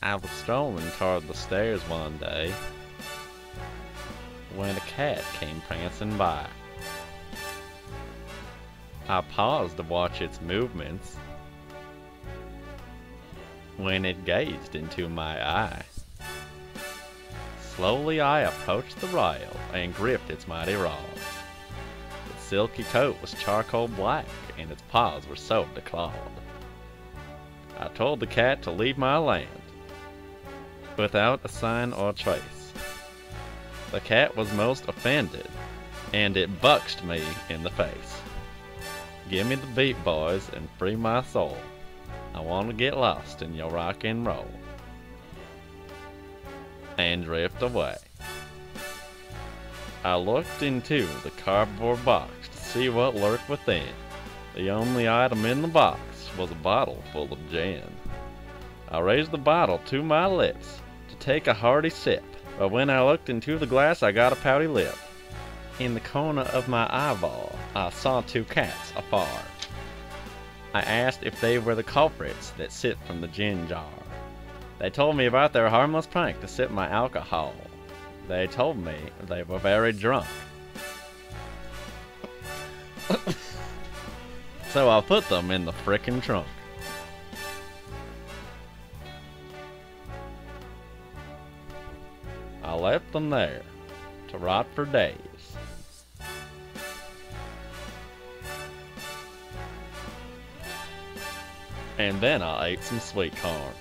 I was strolling toward the stairs one day when a cat came prancing by. I paused to watch its movements when it gazed into my eye. Slowly I approached the rail and gripped its mighty raws. Its silky coat was charcoal black and its paws were soaked clawed. I told the cat to leave my land without a sign or trace. The cat was most offended, and it buxed me in the face. Give me the beat, boys, and free my soul. I want to get lost in your rock and roll. And drift away. I looked into the cardboard box to see what lurked within. The only item in the box was a bottle full of gin. I raised the bottle to my lips to take a hearty sip, but when I looked into the glass, I got a pouty lip. In the corner of my eyeball, I saw two cats afar. I asked if they were the culprits that sip from the gin jar. They told me about their harmless prank to sip my alcohol. They told me they were very drunk. so I put them in the frickin' trunk. I left them there to rot for days. And then I ate some sweet corn.